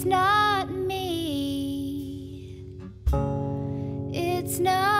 It's not me. It's not.